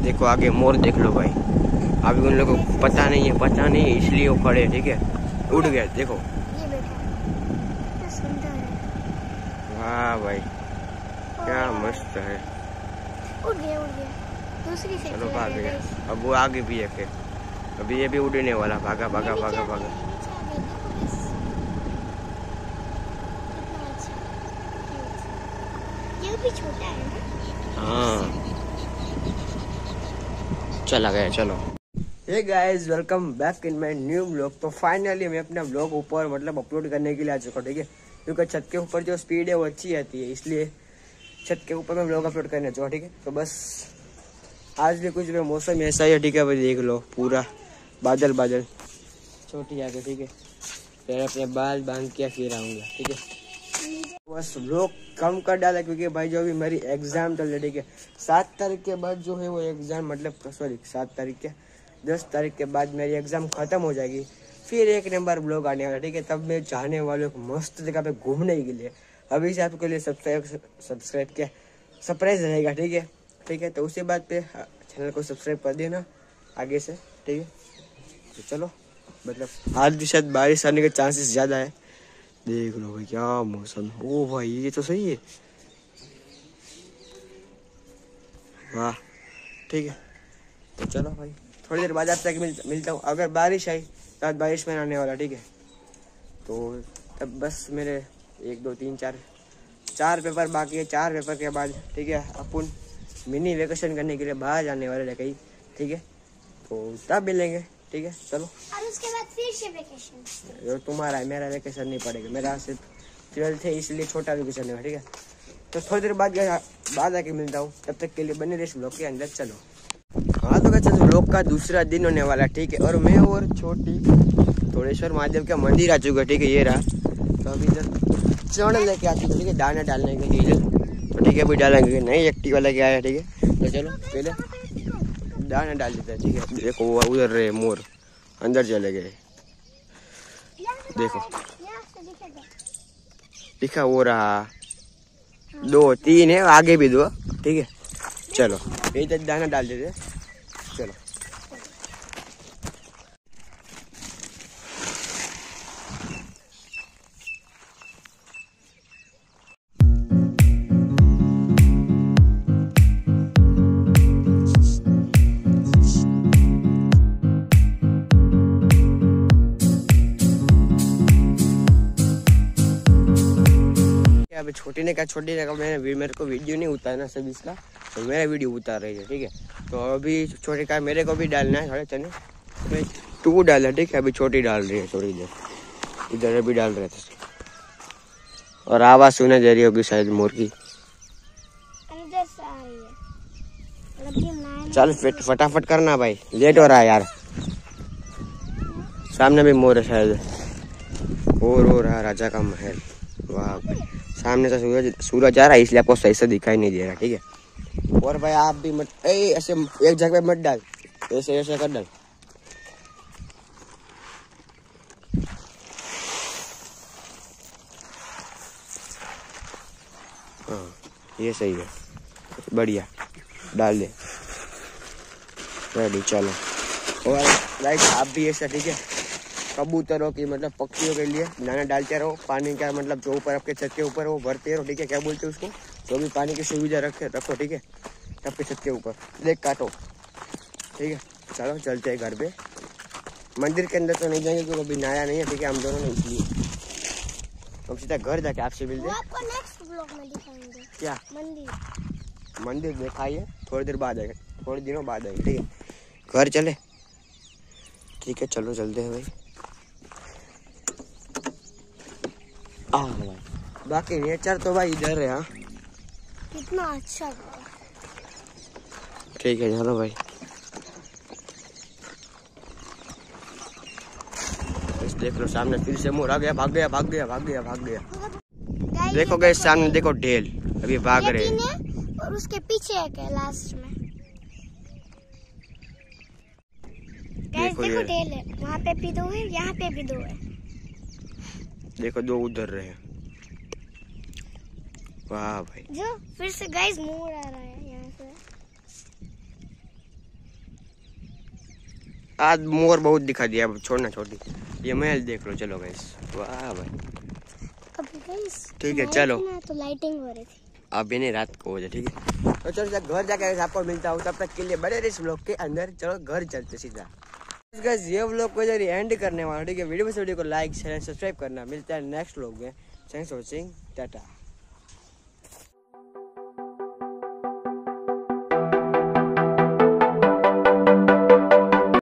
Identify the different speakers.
Speaker 1: देखो आगे मोर देख लो भाई। अभी उन लोगों को पता नहीं है पता नहीं है इसलिए वो खड़े ठीक है? उड़ गए देखो। वाह भाई क्या मस्त है।
Speaker 2: उड़ गया उड़ गया। दूसरी
Speaker 1: चलो भाग
Speaker 2: गया
Speaker 1: अब वो आगे भी है फिर। अभी ये भी उड़ने वाला भागा भागा भागा भागा।
Speaker 2: अच्छा cute। ये भी छोटा है ना?
Speaker 1: हाँ। चला गया चलो। Hey guys welcome back in my new blog तो फाइनली मैं अपना ब्लॉग ऊपर मतलब अपलोड करने के लिए आ चुका ठीक है? क्योंकि छत के ऊपर जो स्पीड है, वो अच्छी आती है, इसलिए छत के ऊपर मैं ब्लॉग अपलोड करने चुका ठीक है? तो बस, आज भी कुछ भी मौसम ऐसा ही है, ठीक है? भाई देख लो, पूरा बादल बादल छोटी आगे, ठीक है? फिर अपने बाल बाँध के फिर आऊँगा, ठीक है? बस ब्लॉग कम कर डाला क्योंकि भाई जो अभी मेरी एग्ज़ाम चल रही है सात तारीख के बाद जो है वो एग्ज़ाम मतलब सॉरी सात तारीख के, दस तारीख के बाद मेरी एग्ज़ाम खत्म हो जाएगी। फिर एक नंबर ब्लॉग आने वाला, ठीक है? तब मैं जाने वालों को मस्त जगह पे घूमने के लिए, अभी से आपके लिए सब्सक्राइब सब्सक्राइब क्या सरप्राइज़ रहेगा, ठीक है? ठीक है तो उसी बात पे चैनल को सब्सक्राइब कर देना, आगे से, ठीक है? तो चलो मतलब आज भी शायद बारिश आने के चांसेस ज़्यादा है। देख लो भाई क्या मौसम ओ भाई ये तो सही है वाह ठीक है तो चलो भाई थोड़ी देर बाद आपसे मिल, मिलता हूँ अगर बारिश आई तो आज बारिश में आने वाला ठीक है तो तब बस मेरे एक दो तीन चार चार पेपर बाकी है चार पेपर के बाद ठीक है अपन मिनी वेकेशन करने के लिए बाहर जाने वाले हैं कहीं ठीक है तो तब मिलेंगे ठीक है चलो।
Speaker 2: और उसके बाद फिर से वेकेशन
Speaker 1: जो तुम्हारा है मेरा वेकेशन नहीं पड़ेगा। मेरा सिर्फ़ ट्वेल्थ है इसलिए छोटा वेकेशन है ठीक है? तो थोड़ी देर बाद बाद आके मिलता हूँ। तब तक के लिए बने रहे ब्लॉग के अंदर चलो। हाँ तो वैसे ब्लॉग का दूसरा दिन होने वाला है, ठीक है? और मैं और छोटी थोड़ेश्वर महादेव का मंदिर आ चुका है, ठीक है ये रहा। तो अभी इधर चौड़ लेके आ चुके ठीक है? दाना डालने के लिए तो ठीक है अभी डालेंगे नहीं एक्टिवा लेके आया ठीक है? तो चलो पहले दाना डाल देता है ठीक है? देखो वो उधर रहे मोर। अंदर चले गए। देखो। दिखा वो रहा। दो, तीन है, आगे भी दो, ठीक है। चलो इधर दाना डाल देते। अभी छोटी ने कहा छोटी ने कहा मैंने मेरे को वीडियो नहीं उतारना सब इसका। तो मेरा वीडियो उतार रही है ठीक है? तो अभी छोटी का मेरे को भी डालना है थोड़े चने मैं टू डाला ठीक है? अभी छोटी डाल रही है थोड़ी देर इधर अभी डाल रहे थे और आवाज़ सुने दे रही होगी शायद मोर की चल फिट फटाफट करना भाई। लेट हो रहा है यार। सामने भी मोर है शायद। और हो रहा राजा का महल। वाह। भाई सामने से सूरज सूरज आ रहा है, इसलिए आपको सही से दिखाई नहीं दे रहा, ठीक है? और भाई आप भी मत ऐसे एक जगह मत डाल, ऐसे ऐसे कर डाल। हाँ ये सही है, बढ़िया, डाल दे। रेडी चलो। और लाइक आप भी ऐसा, ठीक है? कबूतरों की मतलब पक्षियों के लिए दाना डालते रहो पानी का मतलब जो ऊपर आपके छत के ऊपर वो भरते रहो ठीक है? क्या बोलते हैं उसको? जो भी पानी की सुविधा रखे रखो ठीक है? आपके छत के ऊपर। देख काटो ठीक है? चलो चलते हैं घर पे। मंदिर के अंदर तो नहीं जाएँगे क्योंकि अभी नया नहीं है ठीक है? हम दोनों ने इसलिए हम सीधा घर जाके आपसे मिलते हैं। क्या?
Speaker 2: मंदिर।
Speaker 1: मंदिर दिखाइए थोड़ी देर बाद आएगा थोड़े दिनों बाद आएगा ठीक है? घर चले। ठीक है चलो चलते हैं भाई। आ भाई बाकी नेचर तो भाई इधर है हाँ।
Speaker 2: कितना अच्छा
Speaker 1: ठीक है चलो भाई। देख लो सामने फिर से मोर आ गया भाग गया भाग गया भाग गया भाग गया। देखो गए सामने देखो ढेल अभी भाग रहे हैं।
Speaker 2: और उसके पीछे एक है लास्ट में।
Speaker 1: देखो
Speaker 2: देखो ढेल है। वहाँ पे भी दो है यहाँ पे भी दो है।
Speaker 1: देखो दो उधर रहे वाह भाई।
Speaker 2: जो फिर से गाइस मोर आ रहा है यहाँ से।
Speaker 1: आज मोर बहुत दिखा दिया अब छोड़ना छोड़ दी ये महल देख लो चलो गाइस वाह भाई।
Speaker 2: अभी गाइस
Speaker 1: ठीक है, चलो।
Speaker 2: तो लाइटिंग हो रही थी।
Speaker 1: अब इन्हें रात को हो जाए ठीक है। तो चलो घर जाके आपको मिलता हूँ तब तक के लिए बड़े इस ब्लॉग के अंदर। चलो घर चलते सीधा। गाइस ये व्लॉग को ज़रिए एंड करने वाला ठीक है? वीडियो में वीडियो को लाइक शेयर सब्सक्राइब करना। मिलता है नेक्स्ट व्लॉग में। Thanks for watching tata